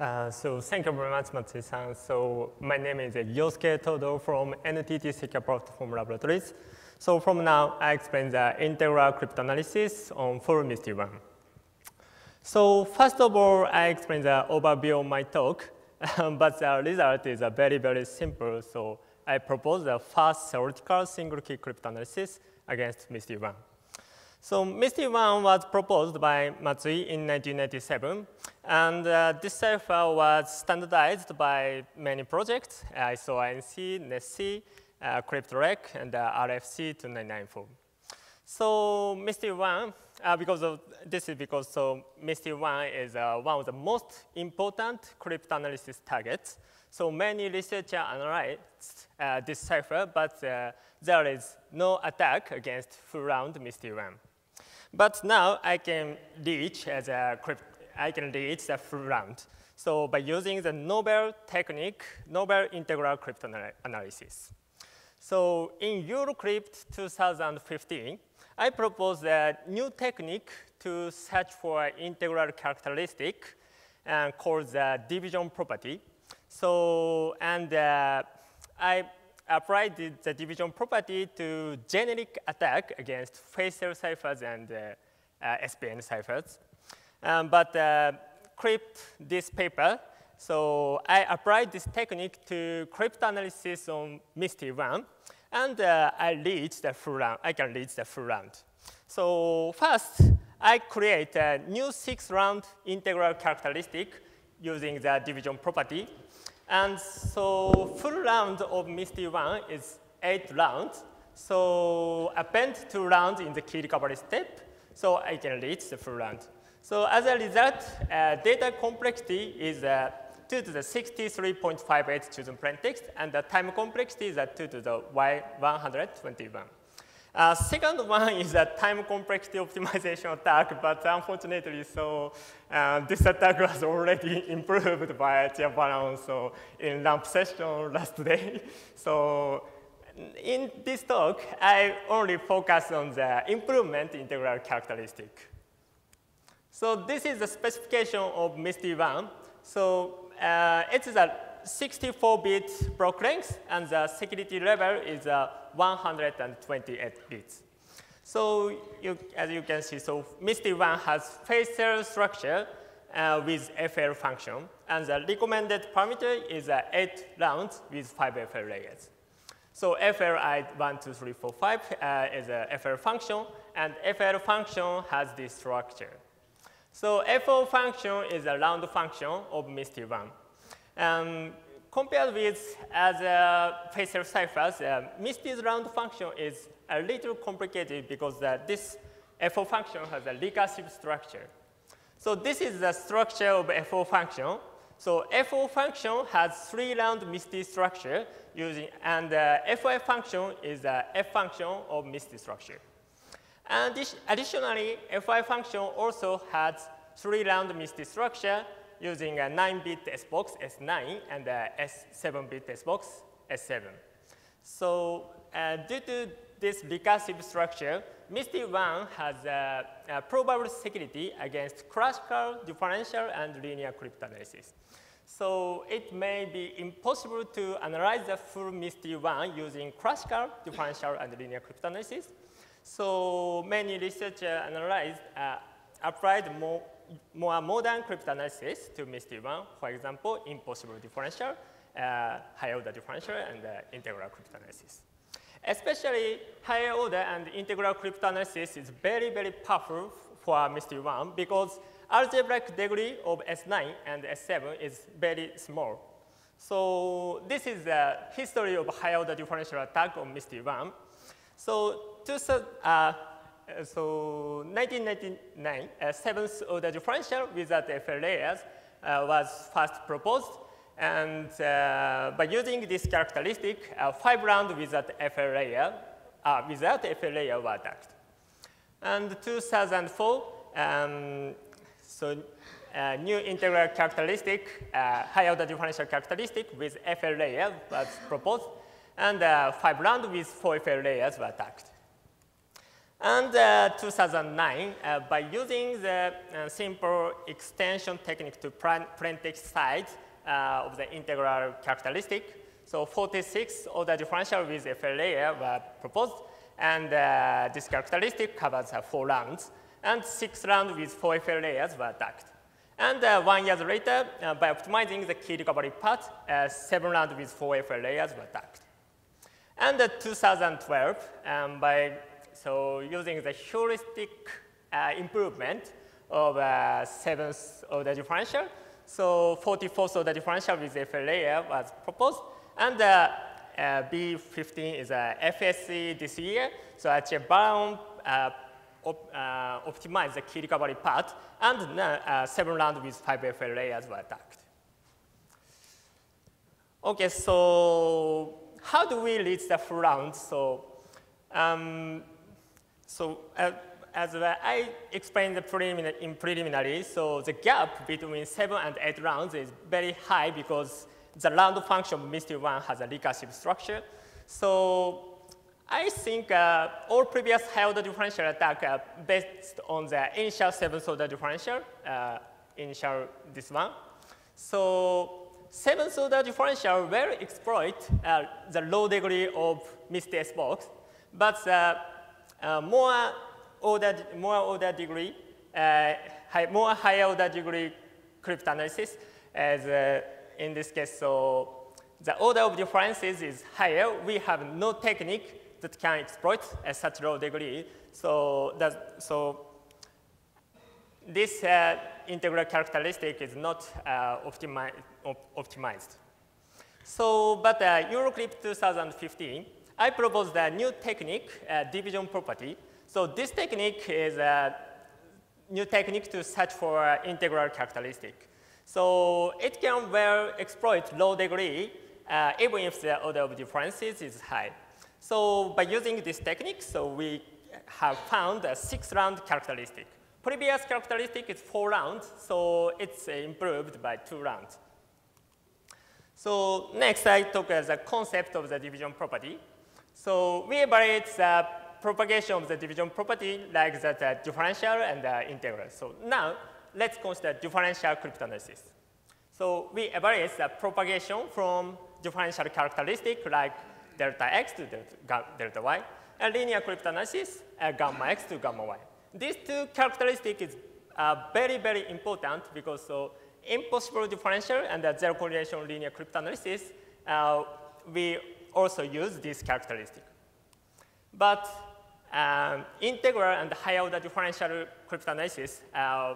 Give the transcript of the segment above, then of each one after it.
Uh, so thank you very much, Matsui-san. So my name is Yosuke Todo from NTT Secure Platform Laboratories. So from now, I explain the integral cryptanalysis on full Misty one. So first of all, I explain the overview of my talk, but the result is very, very simple. So I propose the first theoretical single key cryptanalysis against Misty one. So Misty 1 was proposed by Matsui in 1997, and uh, this cipher was standardized by many projects, ISO/IEC, NESSIE, uh, CRYPTREC, and uh, RFC 2994. So Misty 1, uh, because of this is because so Misty 1 is uh, one of the most important cryptanalysis targets. So many researchers analyzed uh, this cipher, but uh, there is no attack against full round Misty 1. But now I can reach as a crypt I can reach the full round. So by using the novel technique, novel integral cryptanalysis. So in Eurocrypt 2015, I proposed a new technique to search for integral characteristic and called the division property. So, and uh, I applied the, the, division property to generic attack against Feistel ciphers and uh, uh, SPN ciphers. Um, but uh, crypt this paper, so I applied this technique to cryptanalysis on Misty 1, and uh, I reached the full round. I can reach the full round. So first, I create a new six-round integral characteristic using the division property. And so full round of Misty 1 is eight rounds. So append two rounds in the key recovery step, so I can reach the full round. So as a result, uh, data complexity is uh, 2 to the 63.58 chosen plain text, and the time complexity is at 2 to the y121. Uh, second one is a time complexity optimization attack, but unfortunately, so uh, this attack was already improved by Tia so in LAMP session last day. So in this talk, I only focus on the improvement integral characteristic. So this is the specification of MISTY 1. So uh, it is a 64-bit block length, and the security level is uh, 128 bits. So you, as you can see, so MISTY 1 has phase Feistel structure uh, with FL function, and the recommended parameter is uh, 8 rounds with 5 FL layers. So FLI 1, 2, 3, 4, 5 uh, is a FL function, and FL function has this structure. So FO function is a round function of MISTY 1. Um, compared with other Feistel ciphers, uh, round function is a little complicated because uh, this FO function has a recursive structure. So this is the structure of FO function. So FO function has three round MISTY structure using, and uh, FI function is the F function of MISTY structure. And additionally, FI function also has three round MISTY structure using a 9-bit S-box, S9, and a S7-bit S-box, S7. So uh, due to this recursive structure, MISTY 1 has a, a, probable security against classical, differential, and linear cryptanalysis. So it may be impossible to analyze the full MISTY 1 using classical, differential, and linear cryptanalysis. So many researchers analyzed, uh, applied more, more modern cryptanalysis to MISTY 1, for example, impossible differential, uh, higher order differential, and uh, integral cryptanalysis. Especially higher order and integral cryptanalysis is very, very powerful for MISTY 1 because algebraic degree of S9 and S7 is very small. So this is the history of higher order differential attack on MISTY 1. So, two, uh, so 1999, uh, seventh order differential without FL layers uh, was first proposed. And uh, by using this characteristic, uh, five round without FL layer, uh, without FL layer were attacked. And 2004, um, so uh, new integral characteristic, uh, higher order differential characteristic with FL layer was proposed, and uh, five round with four FL layers were attacked. And uh, 2009, uh, by using the uh, simple extension technique to plain text side uh, of the integral characteristic, so 46 order differential with FL layer were proposed, and uh, this characteristic covers four rounds, and six rounds with four FL layers were ducked. And uh, one year later, by optimizing the key recovery part, seven rounds with four FL layers were ducked. And 2012, um, by so using the heuristic uh, improvement of uh, seventh order differential, so 44th order differential with FL layer was proposed, and uh, B15 is a FSE this year. So actually, Bar-On op, uh, optimize the key recovery part, and uh, seven rounds with five FL layers were attacked. Okay, so how do we reach the full round? So, um, so uh, as I explained in preliminary, so the gap between seven and eight rounds is very high because the round function of 1 has a recursive structure. So I think uh, all previous held differential attack are based on the initial seventh order differential, uh, initial this one. So seventh order differential will exploit uh, the low degree of missed S box, but uh, uh, more order more order degree, uh, high, more higher order degree cryptanalysis, as in this case, so the order of differences is higher. We have no technique that can exploit at such low degree. So, that, so this uh, integral characteristic is not uh, optimi op optimized. So, but uh, Eurocrypt 2015, I proposed a new technique, uh, division property. So this technique is a new technique to search for integral characteristic. So it can well exploit low degree uh, even if the order of differences is high. So by using this technique, so we have found a six-round characteristic. Previous characteristic is four rounds, so it's improved by two rounds. So next, I talk as a concept of the division property. So we evaluate the propagation of the division property like the, the differential and the integral. So now, let's consider differential cryptanalysis. So we evaluate the propagation from differential characteristic like delta x to delta, y, and linear cryptanalysis, uh, gamma x to gamma y. These two characteristics is uh, very, very important because so impossible differential and the zero correlation linear cryptanalysis, uh, we also use this characteristic. But um, integral and higher order differential cryptanalysis, uh,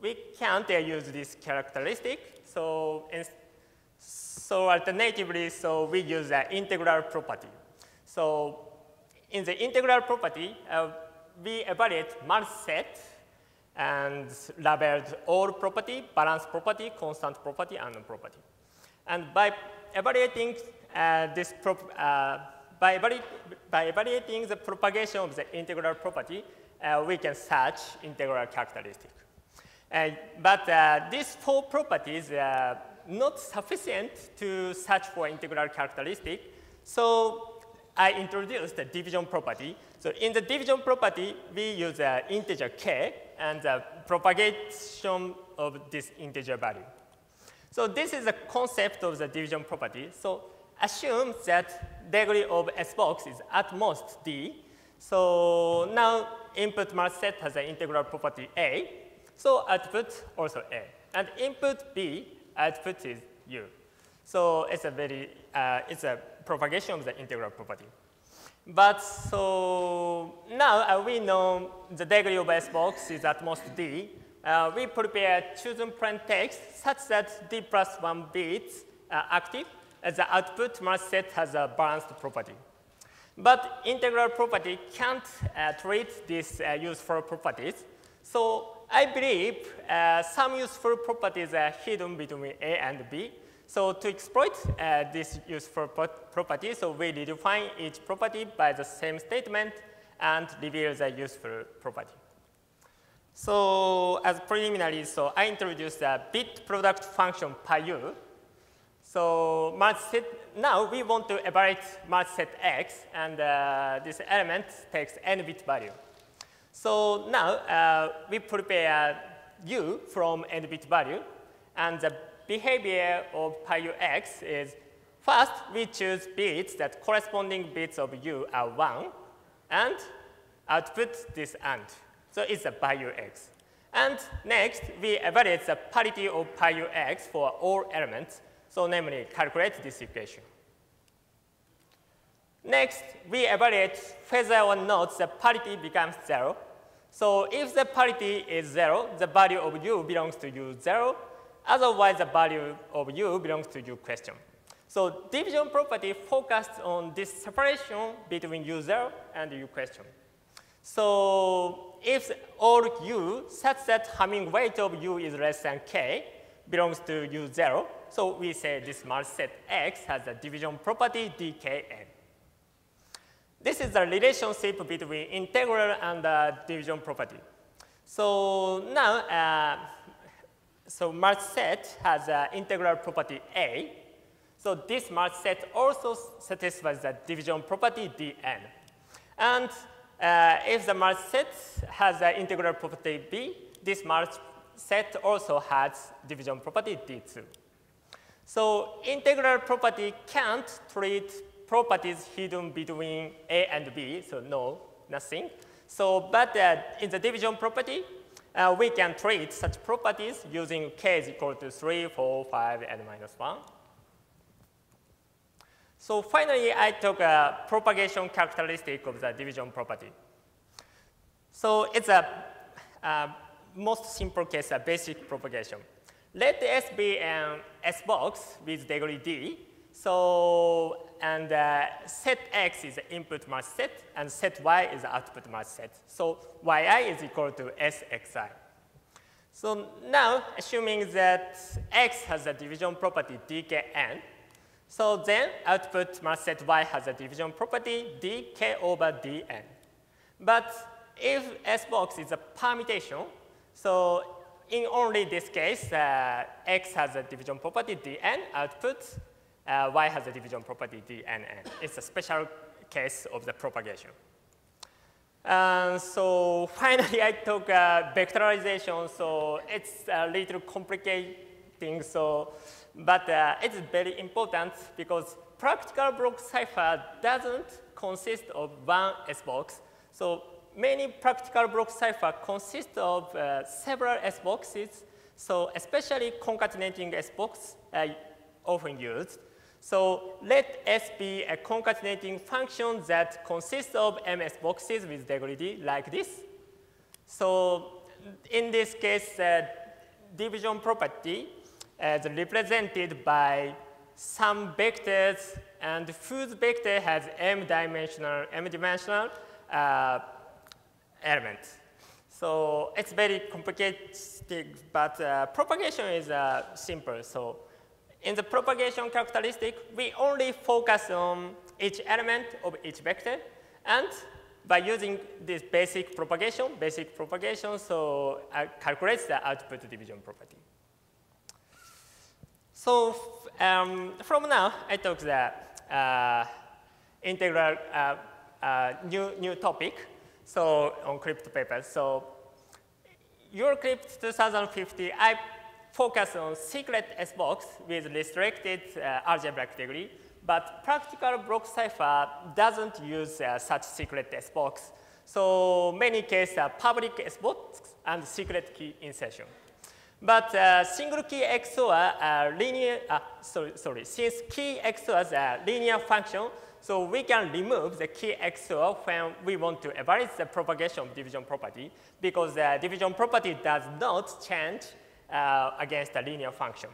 we can't uh, use this characteristic. So so alternatively, so we use the integral property. So in the integral property, uh, we evaluate merge set and labeled all property, balance property, constant property, and property. And by evaluating this uh, by, by, evaluating the propagation of the integral property, uh, we can search integral characteristic. but uh, these four properties uh, not sufficient to search for integral characteristic. So I introduced the division property. So in the division property, we use an integer k and the propagation of this integer value. So this is the concept of the division property. So assume that degree of S box is at most d. So now input merge set has an integral property A. So output also A. And input B output is u. So it's a very, uh, it's a propagation of the integral property. But so now uh, we know the degree of S box is at most D. Uh, we prepare chosen plain text such that D plus one bits are active as the output merge set has a balanced property. But integral property can't uh, treat these uh, useful properties. So I believe uh, some useful properties are hidden between A and B. So to exploit uh, this useful property, so we redefine each property by the same statement and reveal the useful property. So as preliminary, so I introduced a bit product function u. So merge set, now we want to evaluate merge set x, and uh, this element takes n bit value. So now uh, we prepare u from n bit value, and the behavior of pi x is first we choose bits that corresponding bits of u are 1, and output this AND. So it's a pi x. And next, we evaluate the parity of pi x for all elements, so namely calculate this equation. Next, we evaluate whether or not the parity becomes zero. So if the parity is zero, the value of u belongs to u zero. Otherwise, the value of u belongs to u question. So division property focused on this separation between u zero and u question. So if all u such that Hamming weight of u is less than k belongs to u zero, so we say this merge set X has a division property dkn. This is the relationship between integral and the division property. So now, uh, so merge set has an integral property A. So this merge set also satisfies the division property dn. And uh, if the merge set has an integral property B, this merge set also has division property D2. So integral property can't treat properties hidden between A and B, so no, nothing. So, but uh, in the division property, uh, we can treat such properties using k is equal to 3, 4, 5, and minus 1. So finally, I took a propagation characteristic of the division property. So it's a, a most simple case, a basic propagation. Let S be an S box with degree D. So, and uh, set X is the input merge set, and set Y is the output merge set. So Yi is equal to Sxi. So now, assuming that X has a division property dkn, so then output merge set Y has a division property dk over dn. But if S box is a permutation, so in only this case, uh, X has a division property dn output, uh, Y has a division property dnn. It's a special case of the propagation. And so finally, I took uh, vectorization, so it's a little complicating, so but uh, it's very important because practical block cipher doesn't consist of one S box. So many practical block cipher consist of uh, several S boxes. So especially concatenating S box uh, often used. So let S be a concatenating function that consists of MS boxes with degree D like this. So in this case, uh, division property is represented by some vectors and whose vector has m dimensional, m dimensional uh, element. So it's very complicated, but uh, propagation is uh, simple. So in the propagation characteristic, we only focus on each element of each vector. And by using this basic propagation, basic propagation, so I calculate the output division property. So um, from now, I talk the uh, integral uh, uh, new, new topic so on crypto papers. So Eurocrypt 2050, I focus on secret S-box with restricted uh, algebraic degree, but practical block cipher doesn't use uh, such secret S-box. So many cases are public S-box and secret key insertion. But uh, single key XOR are linear, uh, sorry, sorry, since key XORs are linear function, so we can remove the key XOR when we want to evaluate the propagation of division property because the division property does not change uh, against the linear function.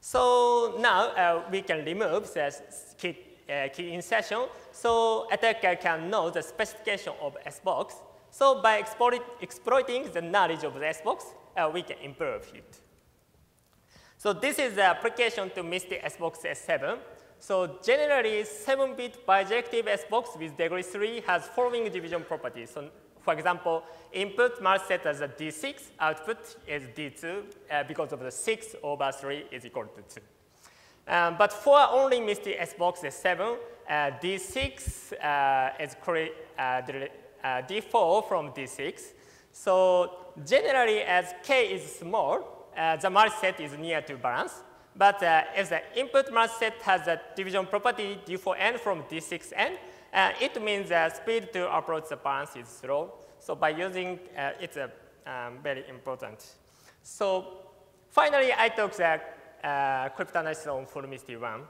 So now uh, we can remove the key, uh, key insertion. So attacker can know the specification of S-box. So by exploit, exploiting the knowledge of the S-box, uh, we can improve it. So this is the application to MISTY SBox S7. So generally, 7-bit bijective SBox with degree 3 has following division properties. So for example, input merge set as a D6, output is D2 uh, because of the 6 over 3 is equal to 2. Um, but for only MISTY SBox S7, uh, D6 uh, is uh, D4 from D6. So generally, as k is small, uh, the merge set is near to balance. But uh, if the input merge set has a division property d4n from d6n, uh, it means the speed to approach the balance is slow. So by using uh, it's a, um, very important. So finally, I took the uh, cryptanalysis on full MISTY 1.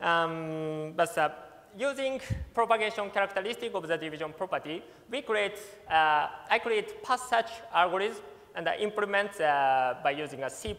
Um, but uh, using propagation characteristic of the division property, we create, uh, I create path search algorithm and uh, implement uh, by using a C++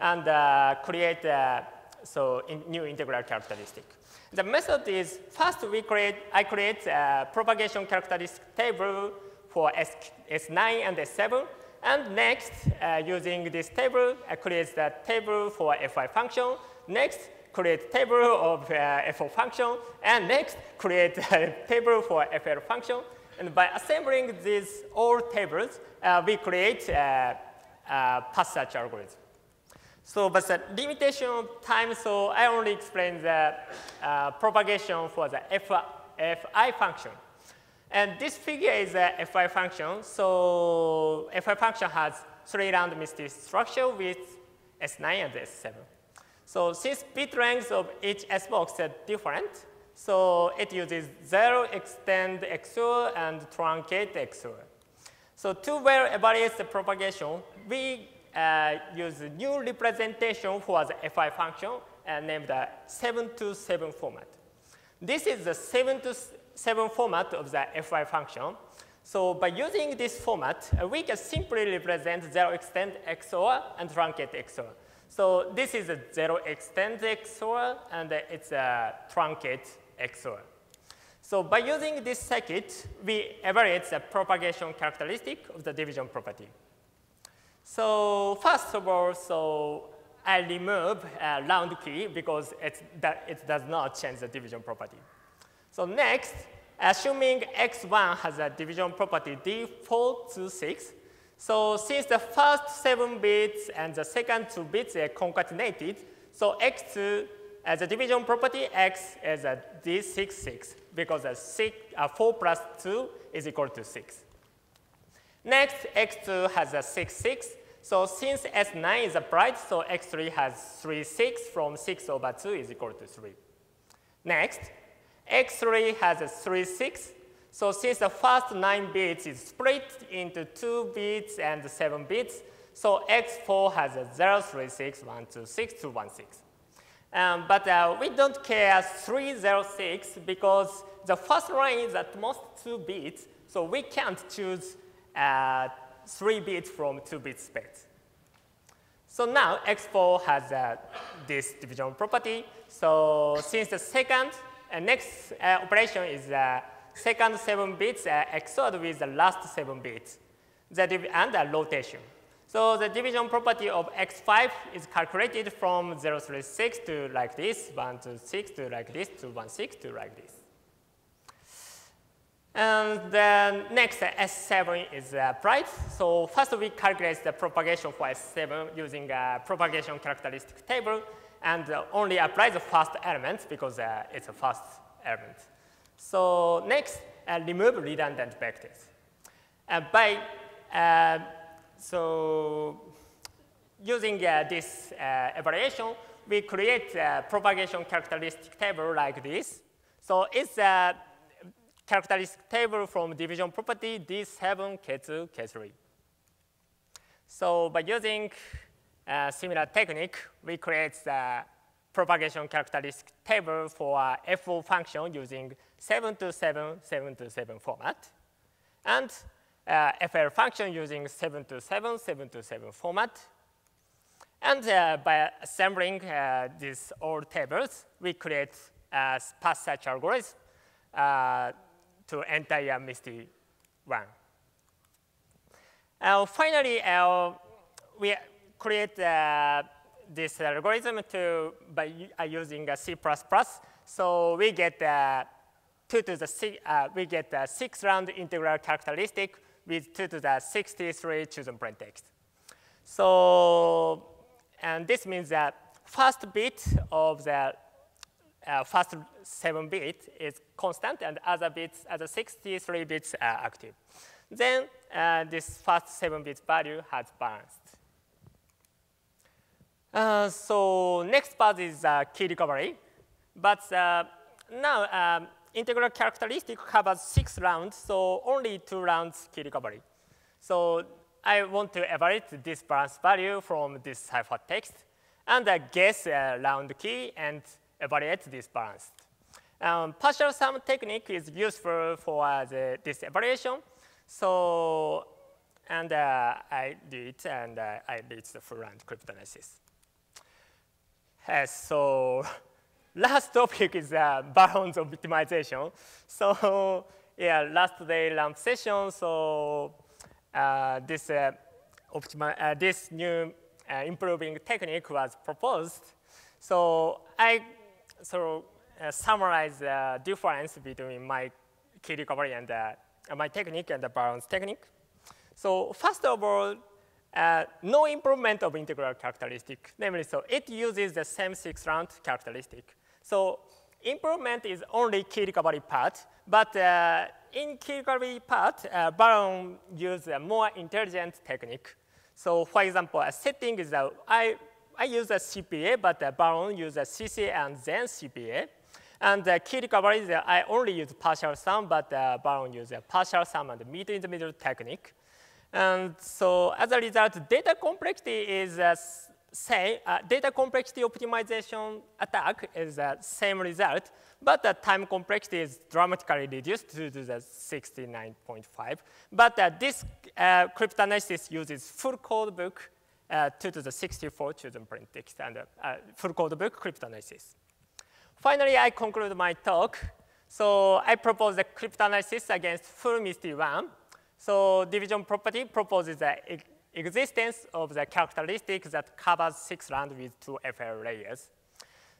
and uh, create uh, so in new integral characteristic. The method is first we create, I create a propagation characteristic table for S, S9 and S7. And next, uh, using this table, I create the table for FI function. Next, create table of uh, FO function. And next, create a table for FL function. And by assembling these all tables, uh, we create a, a path search algorithm. So, but the limitation of time, so I only explain the uh, propagation for the fi function. And this figure is a fi function. So fi function has three round MISTY structure with S9 and S7. So since bit lengths of each S box are different, so it uses zero extend XOR and truncate XOR. So to well evaluate the propagation, we uh, use a new representation for the FI function and named the 7 to 7 format. This is the 7 to 7 format of the FI function. So by using this format, uh, we can simply represent zero extend XOR and truncate XOR. So this is a zero extend XOR, and it's a truncate XOR. So by using this circuit, we evaluate the propagation characteristic of the division property. So first of all, so I remove a round key because it, it does not change the division property. So next, assuming x1 has a division property d4 to 6, so since the first seven bits and the second two bits are concatenated, so x2 as a division property, x is a d6, 6, because a six, a 4 plus 2 is equal to 6. Next, x2 has a 6, 6. So since s9 is a bright, so x3 has 3, 6 from 6 over 2 is equal to 3. Next, x3 has a 3, 6. So since the first 9 bits is split into 2 bits and 7 bits, so x4 has a 0, 3, 6, 1, 2, 6, 2, 1, 6. Um, but uh, we don't care 306 because the first line is at most 2 bits, so we can't choose uh, 3 bits from 2 bit space. So now X4 has uh, this division property. So since the second uh, next uh, operation is uh, second 7 bits are XORed with the last 7 bits the and the rotation. So the division property of X5 is calculated from 036 to like this, 126 to like this, to 1, 6 to like this. And then next, S7 is uh. So first we calculate the propagation for S7 using a propagation characteristic table and uh, only apply the first element because uh, it's a first element. So next, uh, remove redundant vectors. And by uh, so using uh, this evaluation, we create a propagation characteristic table like this. So it's a characteristic table from division property D7, K2, K3. So by using a similar technique, we create the propagation characteristic table for a FO function using 7 to 7, 7 to 7 format, and uh, FL function using 7 to 7, 7 to 7 format. And uh, by assembling uh, these old tables, we create a path search algorithm uh, to entire MISTY one. Uh, finally, uh, we create uh, this algorithm to, by uh, using a C++. So we get uh, 2 to the six, uh, we get six round integral characteristic with 2 to the 63 chosen plain text. So, and this means that first bit of the uh, first 7 bit is constant and other bits, other 63 bits are active. then uh, this first 7-bit value has balanced. Uh, so next part is uh, key recovery. But uh, now um, integral characteristic covers six rounds, so only two rounds key recovery. So I want to evaluate this balance value from this ciphertext and uh, guess a round key and evaluate this balance. Um, partial sum technique is useful for uh, the, this evaluation. So, and uh, I do it and uh, I reach the full round cryptanalysis. Uh, so last topic is uh, bounds optimization. So yeah, last day LAMP session. So uh, this uh, uh, this new uh, improving technique was proposed. So I so uh, summarize the difference between my key recovery and my technique and the balance technique. So first of all, uh, no improvement of integral characteristic. Namely, so it uses the same six round characteristic. So improvement is only key recovery part, but uh, in key recovery part, uh, Bar-On uses a more intelligent technique. So for example, a setting is that I, I use a CPA, but uh, Bar-On uses a CCA and then CPA. And the key recovery is I only use partial sum, but uh, Bar-On uses a partial sum and meet in the middle technique. And so as a result, data complexity is the same. Uh, data complexity optimization attack is the same result, but the time complexity is dramatically reduced to the 69.5. But uh, this uh, cryptanalysis uses full code book uh, to the 64 chosen plain text and uh, full code book cryptanalysis. Finally, I conclude my talk. So I propose the cryptanalysis against full MISTY 1 so division property proposes the existence of the characteristic that covers six rounds with two FL layers.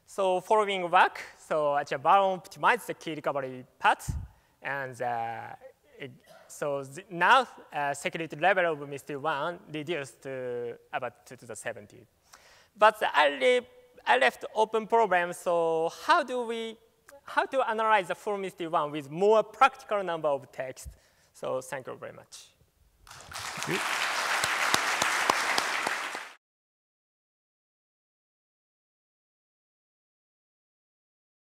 So following work, so actually Bar-On optimized the key recovery path, and uh, it, so now uh, security level of MISTY 1 reduced to about 2 to the 70. But I, left open problem, so how do we, how to analyze the full MISTY 1 with more practical number of text? So thank you very much.